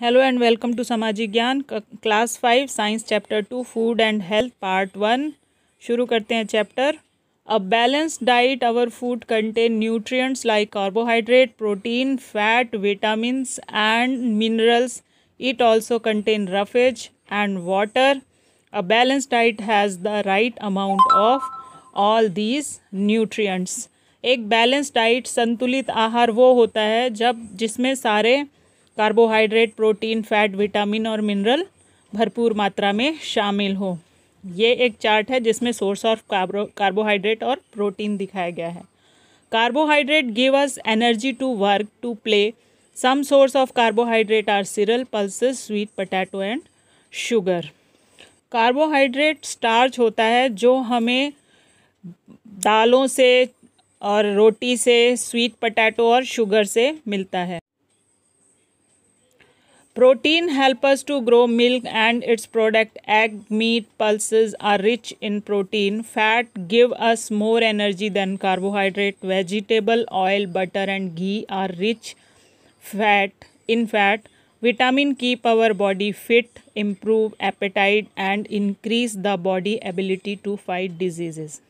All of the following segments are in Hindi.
हेलो एंड वेलकम टू सामाजिक ज्ञान class five science chapter two food and health part one शुरू करते हैं chapter a balanced diet our food contain nutrients like carbohydrate protein fat vitamins and minerals it also contain roughage and water a balanced diet has the right amount of all these nutrients एक बैलेंस डाइट संतुलित आहार वो होता है जब जिसमें सारे कार्बोहाइड्रेट, प्रोटीन, फैट, विटामिन और मिनरल भरपूर मात्रा में शामिल हो। ये एक चार्ट है जिसमें सोर्स ऑफ़ कार्बो, कार्बोहाइड्रेट और प्रोटीन दिखाया गया है। Carbohydrate give us energy to work, to play. Some source of carbohydrate are cereal, pulses, sweet potato and sugar. Carbohydrate starch होता है जो हमें दालों से और रोटी से, स्वीट पटैटो और शुगर से मिलता है। Protein help us to grow milk and its product egg, meat, pulses are rich in protein. Fat give us more energy than carbohydrate. Vegetable oil, butter and ghee are rich fat in fat. Vitamin keep our body fit, improve appetite and increase the body ability to fight diseases.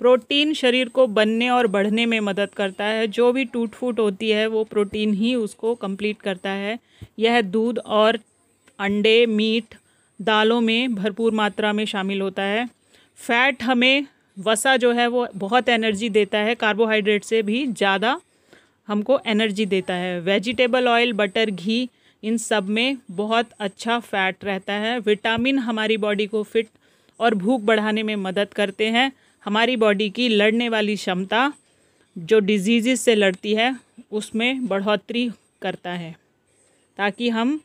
Protein शरीर को बनने और बढ़ने में मदद करता है। जो भी टूट फूट होती है, वो प्रोटीन ही उसको कंप्लीट करता है। यह दूध और अंडे, मीट, दालों में भरपूर मात्रा में शामिल होता है। फैट हमें वसा जो है, वो बहुत एनर्जी देता है। कार्बोहाइड्रेट से भी ज़्यादा हमको एनर्जी देता है। वेजिटेबल ऑयल, बटर, घी, इन सब में बहुत अच्छा फैट रहता है। विटामिन हमारी बॉडी को फिट और भूख बढ़ाने में मदद करते हैं। हमारी बॉडी की लड़ने वाली क्षमता जो डिज़ीज़ से लड़ती है, उसमें बढ़ोतरी करता है, ताकि हम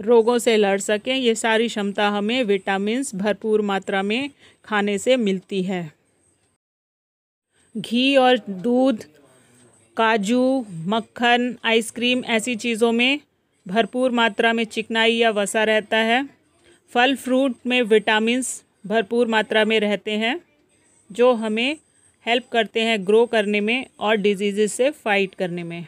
रोगों से लड़ सकें। ये सारी क्षमता हमें विटामिन्स भरपूर मात्रा में खाने से मिलती है। घी और दूध, काजू, मक्खन, आइसक्रीम, ऐसी चीज़ों में भरपूर मात्रा में चिकनाई या वसा रहता है। फल, फ्रूट में विटामिन्स भरपूर मात्रा में रहते हैं, जो हमें हेल्प करते हैं ग्रो करने में और डिज़ीज़ से फाइट करने में।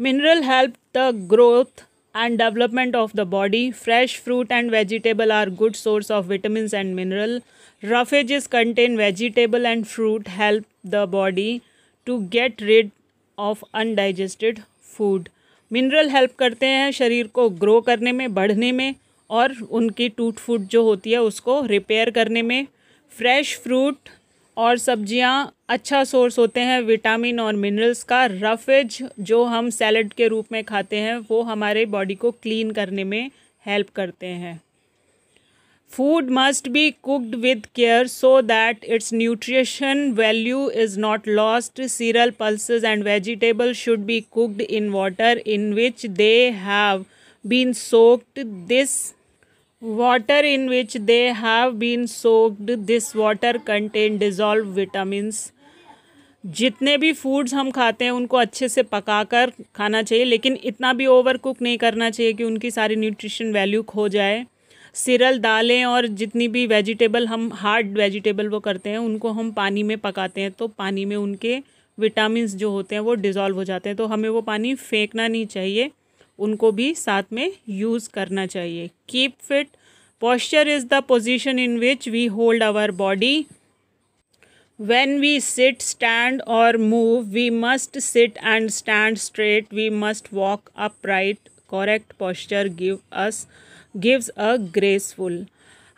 Mineral help the growth and development of the body fresh fruit and vegetable are good source of vitamin and mineral roughages contain vegetable and fruit help the body to get rid of undigested food mineral help करते हैं शरीर को ग्रो करने में, बढ़ने में और उनकी टूट फूट जो होती है उसको रिपेयर करने में फ्रेश फ्रूट और सब्ज़ियाँ अच्छा सोर्स होते हैं विटामिन और मिनरल्स का रफेज जो हम सैलड के रूप में खाते हैं, वो हमारे बॉडी को क्लीन करने में हेल्प करते हैं। Food must be cooked with care so that its nutrition value is not lost cereal pulses and vegetable should be cooked in water in which they have been soaked this water in which they have been soaked. This water contain dissolved vitamins. जितने भी फूड्स हम खाते हैं, उनको अच्छे से पकाकर खाना चाहिए, लेकिन इतना भी ओवर कुक नहीं करना चाहिए कि उनकी सारी न्यूट्रिशन वैल्यू खो जाए। सिरल दालें और जितनी भी वेजिटेबल हम हार्ड वेजिटेबल वो करते हैं, उनको हम पानी में पकाते हैं तो पानी में उनके विटामिन जो होते हैं, वो डिज़ोल्व हो जाते हैं। तो हमें वो पानी फेंकना नहीं चाहिए। उनको भी साथ में यूज़ करना चाहिए. Keep fit posture is the position in which we hold our body when we sit stand or move we must sit and stand straight we must walk upright correct posture give us gives a graceful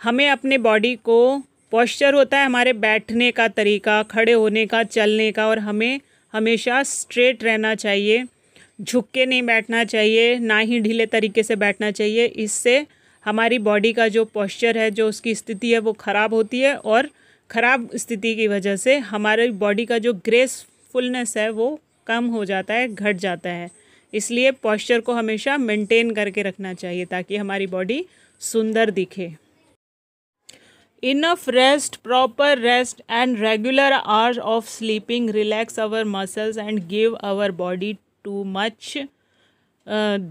हमें अपने बॉडी को पॉस्चर होता है हमारे बैठने का तरीका, खड़े होने का, चलने का और हमें हमेशा स्ट्रेट रहना चाहिए. झुक के नहीं बैठना चाहिए, ना ही ढीले तरीके से बैठना चाहिए। इससे हमारी बॉडी का जो पॉस्चर है, जो उसकी स्थिति है, वो ख़राब होती है और ख़राब स्थिति की वजह से हमारे बॉडी का जो ग्रेसफुलनेस है, वो कम हो जाता है, घट जाता है। इसलिए पॉस्चर को हमेशा मेंटेन करके रखना चाहिए ताकि हमारी बॉडी सुंदर दिखे। Enough rest proper rest and regular hours of sleeping relax our muscles and give our body too much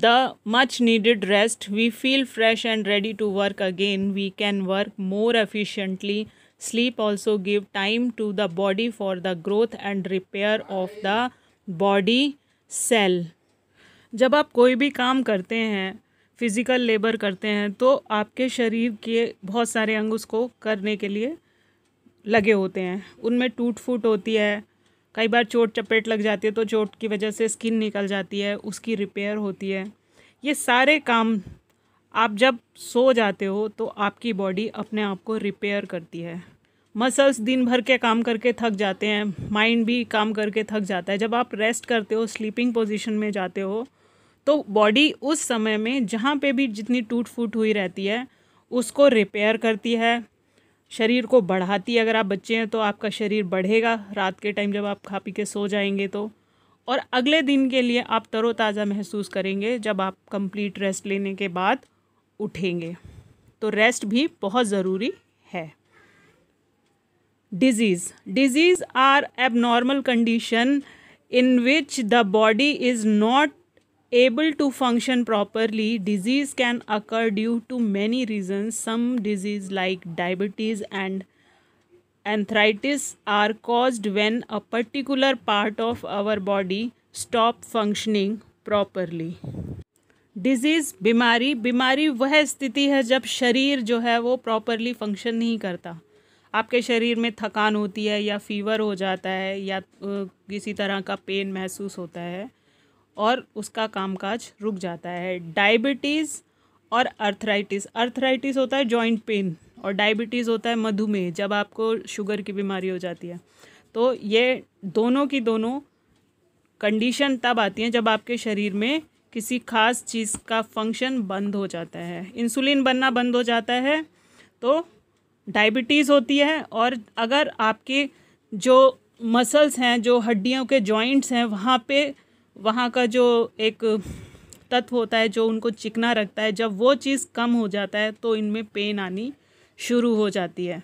the much needed rest we feel fresh and ready to work again we can work more efficiently sleep also give time to the body for the growth and repair of the body cell जब आप कोई भी काम करते हैं फ़िज़िकल लेबर करते हैं तो आपके शरीर के बहुत सारे अंग उसको करने के लिए लगे होते हैं। उनमें टूट फूट होती है कई बार चोट चपेट लग जाती है तो चोट की वजह से स्किन निकल जाती है, उसकी रिपेयर होती है। ये सारे काम आप जब सो जाते हो तो आपकी बॉडी अपने आप को रिपेयर करती है। मसल्स दिन भर के काम करके थक जाते हैं, माइंड भी काम करके थक जाता है। जब आप रेस्ट करते हो, स्लीपिंग पोजीशन में जाते हो तो बॉडी उस समय में जहाँ पे भी जितनी टूट फूट हुई रहती है, उसको रिपेयर करती है। शरीर को बढ़ाती है। अगर आप बच्चे हैं तो आपका शरीर बढ़ेगा। रात के टाइम जब आप खा पी के सो जाएँगे तो। और अगले दिन के लिए आप तरोताज़ा महसूस करेंगे जब आप कंप्लीट रेस्ट लेने के बाद उठेंगे। तो रेस्ट भी बहुत ज़रूरी है। Disease. Disease are abnormal condition in which the body is not able to function properly disease can occur due to many reasons some disease like diabetes and arthritis are caused when a particular part of our body stop functioning properly disease बीमारी बीमारी वह स्थिति है जब शरीर जो है वो प्रॉपरली फ़ंक्शन नहीं करता आपके शरीर में थकान होती है या फीवर हो जाता है या किसी तरह का पेन महसूस होता है और उसका कामकाज रुक जाता है। डायबिटीज़ और अर्थराइटिस। अर्थराइटिस होता है जॉइंट पेन और डायबिटीज़ होता है मधुमेह, जब आपको शुगर की बीमारी हो जाती है। तो ये दोनों की दोनों कंडीशन तब आती हैं जब आपके शरीर में किसी खास चीज़ का फ़ंक्शन बंद हो जाता है। इंसुलिन बनना बंद हो जाता है तो डायबिटीज़ होती है और अगर आपके जो मसल्स हैं, जो हड्डियों के जॉइंट्स हैं, वहाँ पे वहाँ का जो एक तत्व होता है, जो उनको चिकना रखता है, जब वो चीज़ कम हो जाता है तो इनमें पेन आनी शुरू हो जाती है।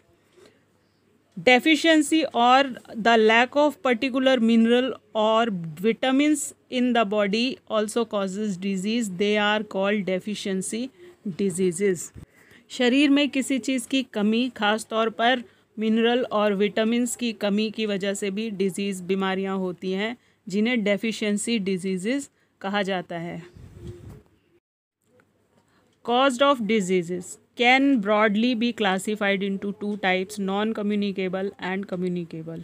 Deficiency or the lack of particular mineral or vitamins in the body also causes disease they are called deficiency disease शरीर में किसी चीज़ की कमी खास तौर पर मिनरल और विटामिन्स की कमी की वजह से भी डिज़ीज़ बीमारियाँ होती हैं। जिन्हें डेफिशिएंसी डिज़ीज़ कहा जाता है। Cause of disease can broadly be classified into two types non communicable and communicable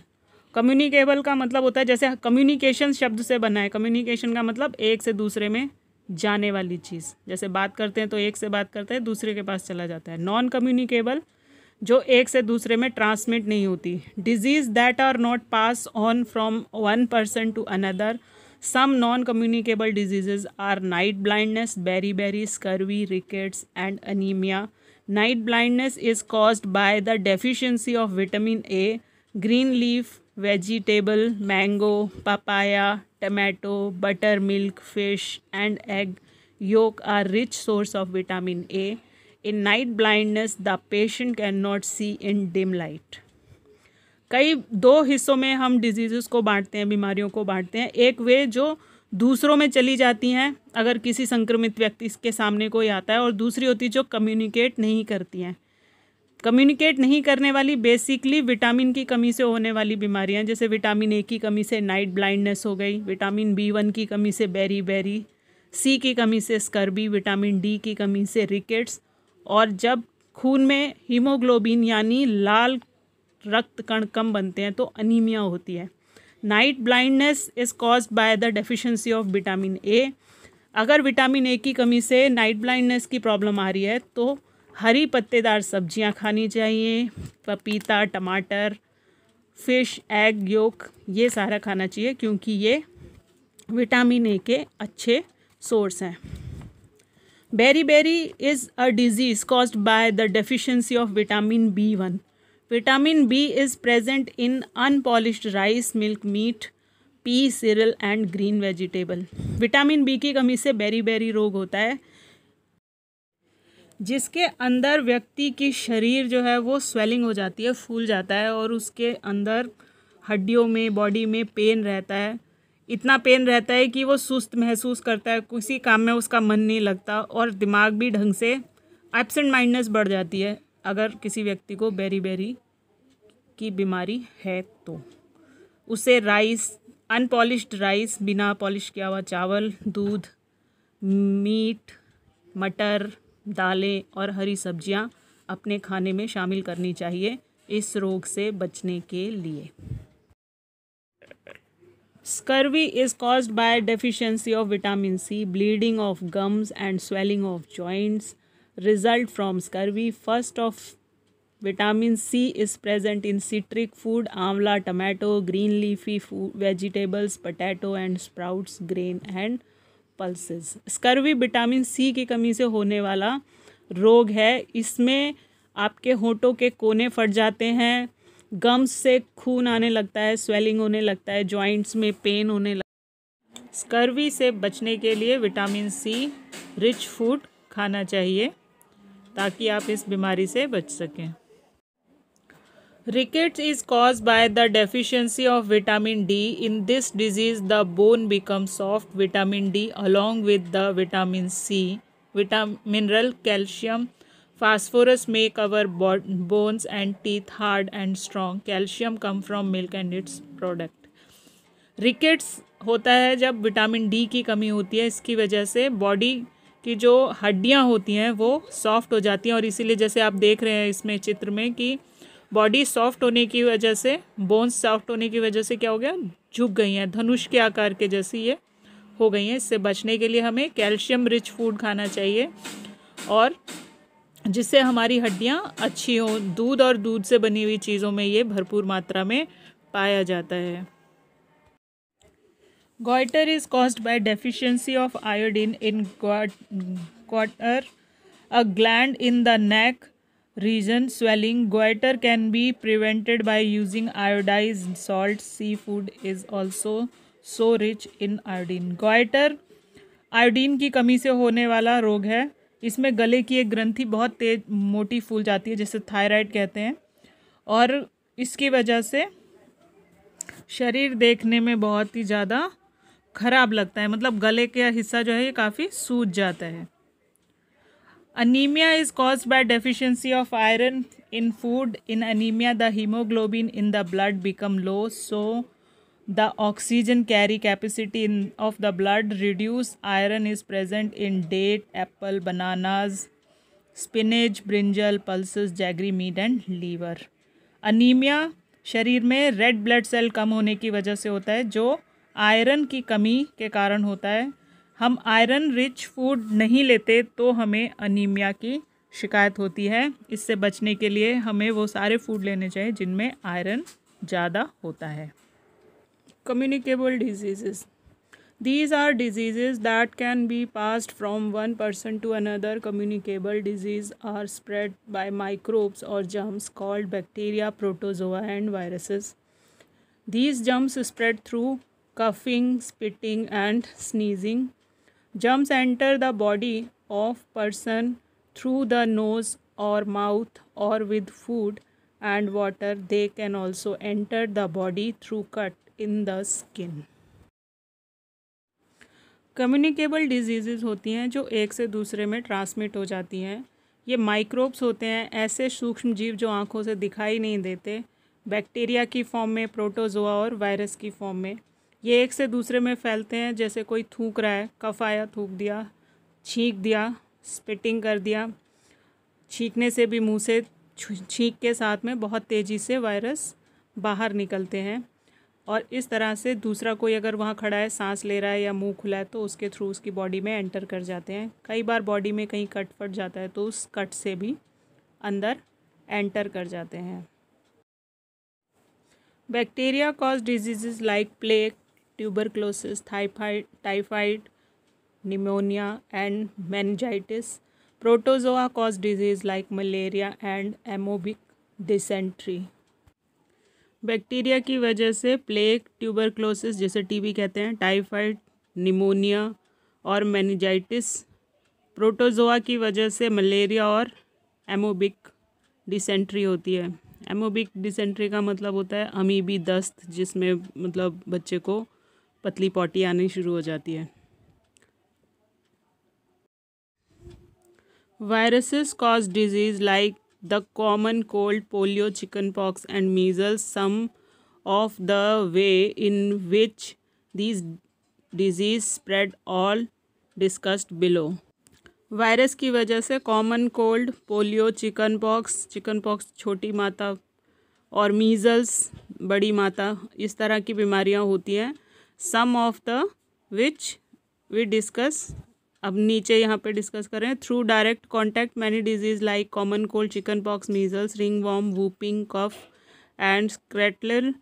communicable का मतलब होता है जैसे कम्युनिकेशन शब्द से बना है। कम्युनिकेशन का मतलब एक से दूसरे में जाने वाली चीज़। जैसे बात करते हैं तो एक से बात करते हैं, दूसरे के पास चला जाता है। नॉन कम्युनिकेबल जो एक से दूसरे में ट्रांसमिट नहीं होती। Disease that are not pass on from one person to another some non communicable diseases are night blindness beriberi scurvy rickets and anaemia night blindness is caused by the deficiency of vitamin A green leaf vegetable mango papaya tomato butter milk fish and egg yolk are rich source of vitamin A in night blindness the patient can not see in dim light. कई दो हिस्सों में हम डिज़ीज़ को बांटते हैं, बीमारियों को बांटते हैं। एक वे जो दूसरों में चली जाती हैं, अगर किसी संक्रमित व्यक्ति के सामने कोई आता है और दूसरी होती जो कम्युनिकेट नहीं करती हैं। कम्युनिकेट नहीं करने वाली बेसिकली विटामिन की कमी से होने वाली बीमारियाँ, जैसे विटामिन ए की कमी से नाइट ब्लाइंडनेस हो गई विटामिन बी वन की कमी से बेरी बेरी सी की कमी से स्कर्बी विटामिन डी की कमी से रिकेट्स और जब खून में हीमोग्लोबिन यानी लाल रक्त कण कम बनते हैं तो अनीमिया होती है। Night blindness is cause by the deficiency of vitamin A अगर विटामिन ए की कमी से नाइट ब्लाइंडनेस की प्रॉब्लम आ रही है तो हरी पत्तेदार सब्ज़ियाँ खानी चाहिए, पपीता, टमाटर फ़िश एग योक ये सारा खाना चाहिए, क्योंकि ये विटामिन ए के अच्छे सोर्स हैं। Beriberi is a disease caused by the deficiency of vitamin B one vitamin B is present in unpolished rice milk meat pea cereal and green vegetable vitamin B की कमी से बेरी बेरी रोग होता है, जिसके अंदर व्यक्ति की शरीर जो है वो स्वेलिंग हो जाती है, फूल जाता है और उसके अंदर हड्डियों में बॉडी में पेन रहता है। इतना पेन रहता है कि वो सुस्त महसूस करता है, किसी काम में उसका मन नहीं लगता और दिमाग भी ढंग से एबसेंट माइंडनेस बढ़ जाती है। अगर किसी व्यक्ति को बेरी बेरी की बीमारी है तो। उसे राइस अनपॉलिश्ड राइस बिना पॉलिश किया हुआ चावल, दूध मीट मटर, दालें और हरी सब्ज़ियाँ अपने खाने में शामिल करनी चाहिए इस रोग से बचने के लिए। Scurvy is caused by deficiency of vitamin C bleeding of gums and swelling of joints result from scurvy first of vitamin C is present in citric food amla tomato green leafy food vegetables potato and sprouts grain and pulses scurvy vitamin C की कमी से होने वाला रोग है। इसमें आपके होठों के कोने फट जाते हैं। गम्स से खून आने लगता है स्वेलिंग होने लगता है जॉइंट्स में पेन होने लगता है स्कर्वी से बचने के लिए विटामिन सी रिच फ़ूड खाना चाहिए, ताकि आप इस बीमारी से बच सकें। Rickets is cause by the deficiency of vitamin D in this disease the bone become soft vitamin D along with the vitamin C mineral calcium Phosphorus make our bones and teeth, hard and strong. Calcium come from milk and its product. Rickets होता है जब विटामिन डी की कमी होती है, इसकी वजह से बॉडी की जो हड्डियाँ होती हैं, वो सॉफ्ट हो जाती हैं। और इसीलिए जैसे आप देख रहे हैं इसमें चित्र में कि बॉडी सॉफ्ट होने की वजह से बोन्स सॉफ्ट होने की वजह से क्या हो गया? झुक गई हैं। धनुष के आकार के जैसी ये हो गई हैं। इससे बचने के लिए हमें कैल्शियम रिच फ़ूड खाना चाहिए। और जिससे हमारी हड्डियाँ अच्छी हों, दूध और दूध से बनी हुई चीज़ों में ये भरपूर मात्रा में पाया जाता है। Goitre is caused by deficiency of iodine in quarter a gland in the neck region swelling goitre can be prevented by using iodise salt sea food is also so rich in iodine goitre iodine की कमी से होने वाला रोग है। इसमें गले की एक ग्रंथि बहुत तेज, मोटी फूल जाती है, जिसे थायराइड कहते हैं। और इसकी वजह से शरीर देखने में बहुत ही ज़्यादा ख़राब लगता है। मतलब गले का हिस्सा जो है, ये काफ़ी सूज जाता है। Anaemia is cause by deficiency of iron in food in anaemia the haemoglobin in the blood become low so the oxygen carry capacity in of the blood reduce iron is present in date apple bananas spinach brinjal pulse jaggery meat and liver anaemia शरीर में रेड ब्लड सेल कम होने की वजह से होता है, जो आयरन की कमी के कारण होता है। हम आयरन रिच फ़ूड नहीं लेते तो हमें अनीमिया की शिकायत होती है। इससे बचने के लिए हमें वो सारे फ़ूड लेने चाहिए जिनमें आयरन ज़्यादा होता है। Communicable diseases. These are diseases that can be passed from one person to another. Communicable disease are spread by microbes or germs called bacteria protozoa and viruses. These germs spread through coughing spitting and sneezing. Germs enter the body of person through the nose or mouth or with food and water. They can also enter the body through cut in the skin. Communicable disease होती हैं जो एक से दूसरे में ट्रांसमिट हो जाती हैं। ये माइक्रोब्स होते हैं, ऐसे सूक्ष्म जीव जो आँखों से दिखाई नहीं देते, बैक्टीरिया की फॉर्म में, प्रोटोजोआ और वायरस की फॉर्म में। ये एक से दूसरे में फैलते हैं, जैसे कोई थूक रहा है, कफ आया, थूक दिया, छींक दिया, स्पिटिंग कर दिया। छींकने से भी मुँह से छींक के साथ में बहुत तेज़ी से वायरस बाहर निकलते हैं। और इस तरह से दूसरा कोई अगर वहाँ खड़ा है, सांस ले रहा है या मुँह खुला है तो उसके थ्रू उसकी बॉडी में एंटर कर जाते हैं। कई बार बॉडी में कहीं कट फट जाता है तो उस कट से भी अंदर एंटर कर जाते हैं। Bacteria cause disease like plague tuberculosis typhoid typhoid pneumonia and meningitis protozoa cause disease like malaria and amoebic dysentery bacteria की वजह से प्लेग ट्यूबरक्लोसिस, जैसे टीबी कहते हैं, टाइफाइड, निमोनिया और मैनिजाइटिस, प्रोटोजोआ की वजह से मलेरिया और एमोबिक डिसेंट्री होती है। एमोबिक डिसेंट्री का मतलब होता है अमीबी दस्त, जिसमें मतलब बच्चे को पतली पॉटी आनी शुरू हो जाती है। Viruses cause disease like the common cold polio chicken pox and measle some of the way in which this disease spread all discussed below virus की वजह से common cold polio chicken pox chicken pox छोटी माता और मीजल्स बड़ी माता, इस तरह की बीमारियाँ होती हैं some of the which we discuss अब नीचे यहाँ पे डिस्कस करें through direct contact many diseases like common cold chicken pox measles ringworm whooping cough and scarlet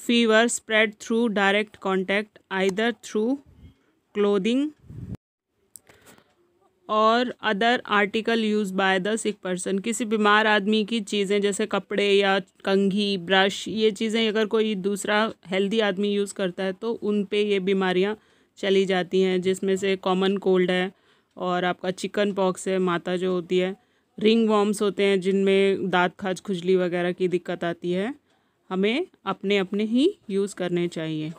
fever spread through direct contact either through clothing or other article use by the sick person किसी बीमार आदमी की चीज़ें जैसे कपड़े या कंघी ब्रश ये चीज़ें अगर कोई दूसरा हेल्दी आदमी यूज़ करता है तो उन पे ये बीमारियाँ चली जाती हैं, जिसमें से कॉमन कोल्ड है और आपका चिकन पॉक्स है, माता जो होती है। रिंग वॉर्म्स होते हैं, जिनमें दांत खाज खुजली वगैरह की दिक्कत आती है। हमें अपने अपने ही यूज़ करने चाहिए।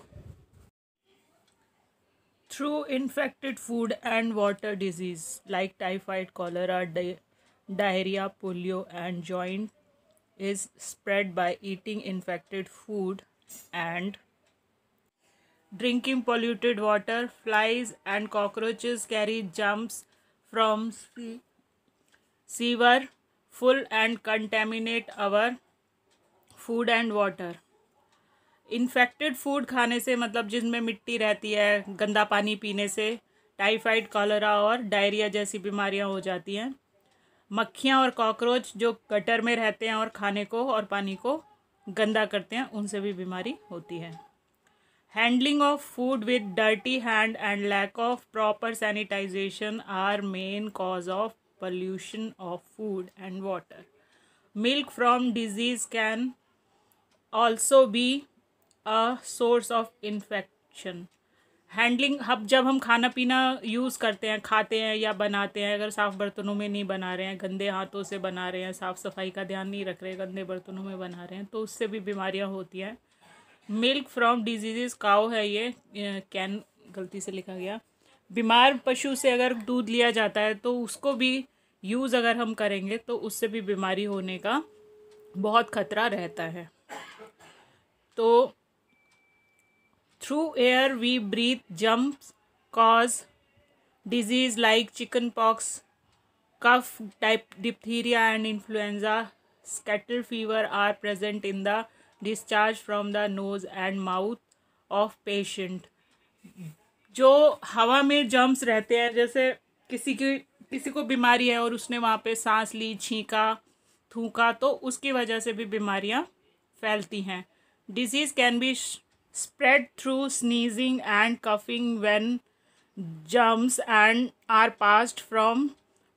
Through infected food and water diseases like typhoid cholera diarrhoea polio and jaundice is spread by eating infected food and drinking polluted water, flies and cockroaches carry jumps from sewer full and contaminate our food and water infected food खाने से मतलब जिसमें मिट्टी रहती है गंदा पानी पीने से टाइफाइड कॉलरा और डायरिया जैसी बीमारियाँ हो जाती हैं। मक्खियाँ और कॉकरोच जो गटर में रहते हैं और खाने को और पानी को गंदा करते हैं उनसे भी बीमारी होती है। Handling of food with dirty hand and lack of proper sanitisation are main cause of pollution of food and water milk from diseases can also be a source of infection handling अब जब हम खाना पीना यूज़ करते हैं, खाते हैं या बनाते हैं, अगर साफ़ बर्तनों में नहीं बना रहे हैं, गंदे हाथों से बना रहे हैं, साफ़ सफ़ाई का ध्यान नहीं रख रहे, गंदे बर्तनों में बना रहे हैं तो उससे भी बीमारियाँ होती हैं। मिल्क फ्रॉम डिज़ीज़ काओ है ये कैन गलती से लिखा गया। बीमार पशु से अगर दूध लिया जाता है तो उसको भी यूज़ अगर हम करेंगे तो उससे भी बीमारी होने का बहुत खतरा रहता है। तो through air we breathe germs cause diseases like chicken pox cough type diphtheria and influenza scarlet fever are present in the discharge from the nose and mouth of patient जो हवा में जम्स रहते हैं, जैसे किसी की, किसी को बीमारी है और उसने वहाँ पे सांस ली, छींका, थूका तो उसकी वजह से भी बीमारियाँ फैलती हैं। Diseases can be spread through sneezing and coughing when germs and are passed from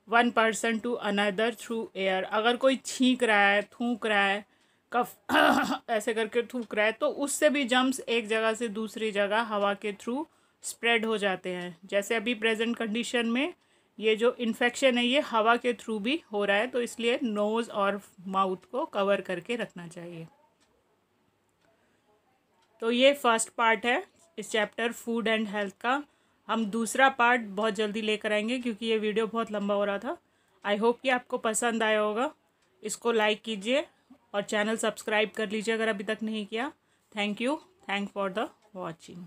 one person to another through air अगर कोई छींक रहा है, थूक रहा है कफ ऐसे करके थूक रहा है तो उससे भी जम्स एक जगह से दूसरी जगह हवा के थ्रू स्प्रेड हो जाते हैं। जैसे अभी प्रेजेंट कंडीशन में ये जो इन्फेक्शन है, ये हवा के थ्रू भी हो रहा है तो इसलिए नोज़ और माउथ को कवर करके रखना चाहिए। तो ये फ़र्स्ट पार्ट है इस चैप्टर फ़ूड एंड हेल्थ का। हम दूसरा पार्ट बहुत जल्दी लेकर आएँगे, क्योंकि ये वीडियो बहुत लंबा हो रहा था। आई होप कि आपको पसंद आया होगा। इसको लाइक कीजिए। और चैनल सब्सक्राइब कर लीजिए अगर अभी तक नहीं किया। Thank you thank for the watching